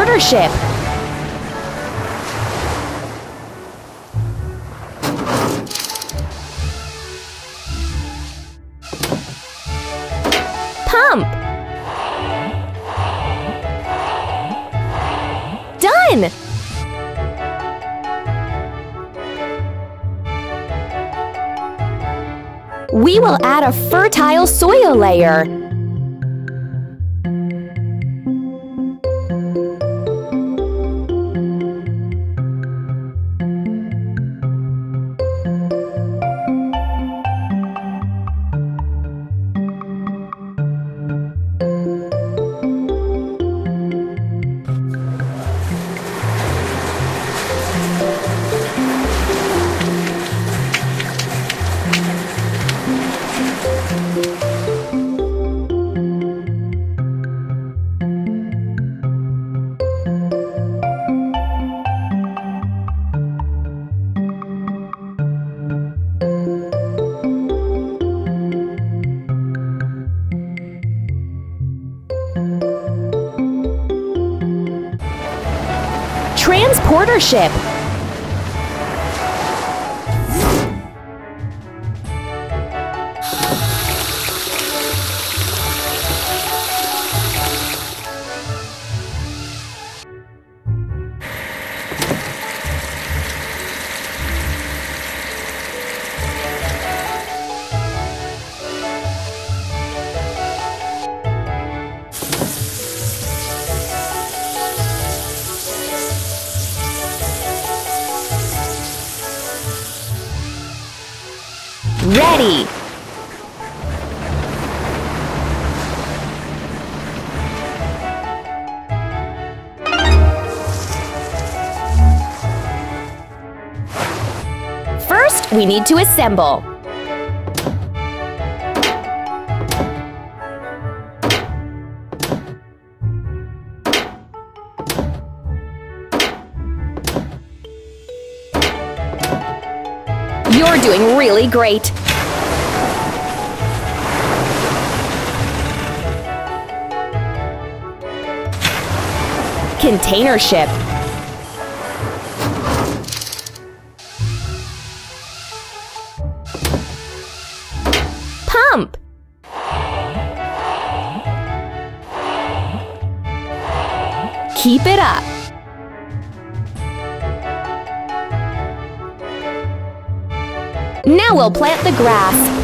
transporter ship. Pump. Done! We will add a fertile soil layer. Transporter Ready! First, we need to assemble. You're doing really great. Container ship. Pump. Keep it up. Now we'll plant the grass.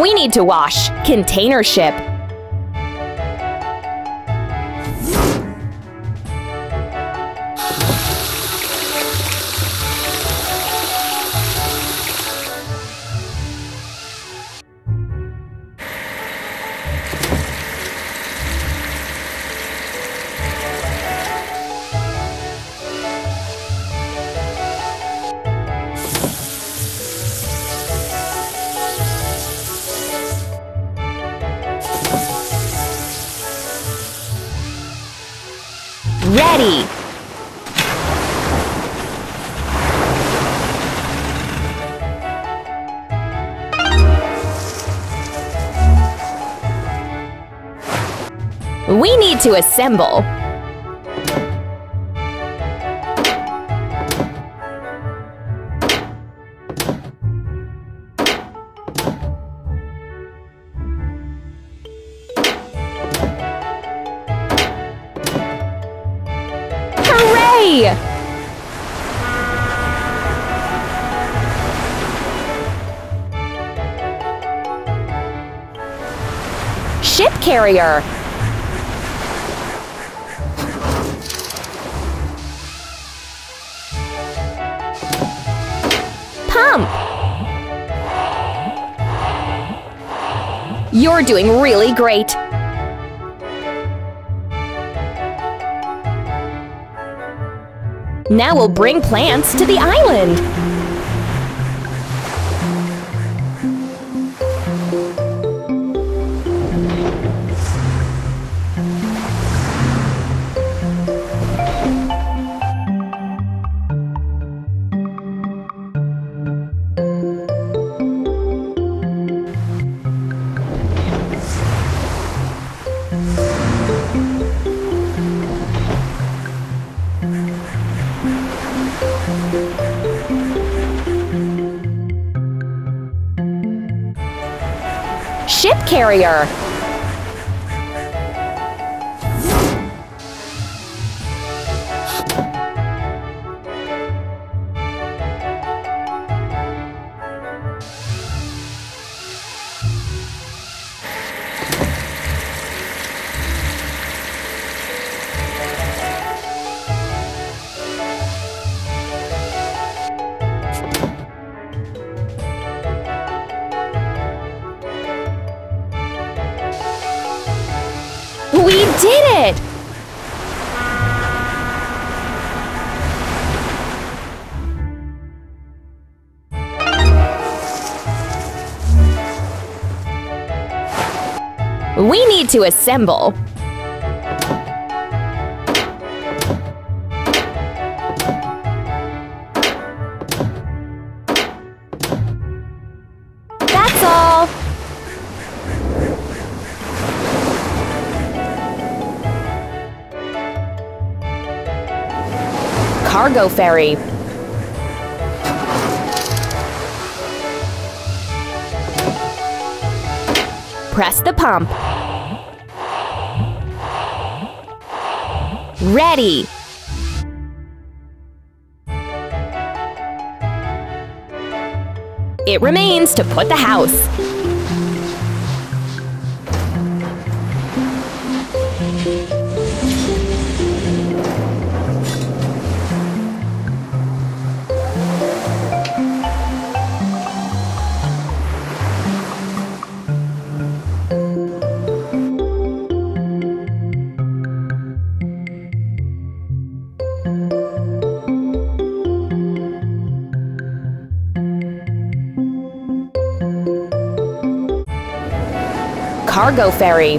We need to wash. Container ship. Ready! We need to assemble. Ship carrier. Pump. You're doing really great! Now we'll bring plants to the island! Ship carrier! We did it! We need to assemble. Cargo ferry. Press the pump. Ready. It remains to put the house. Cargo ferry.